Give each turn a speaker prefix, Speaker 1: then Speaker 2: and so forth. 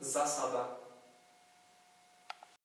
Speaker 1: zasada.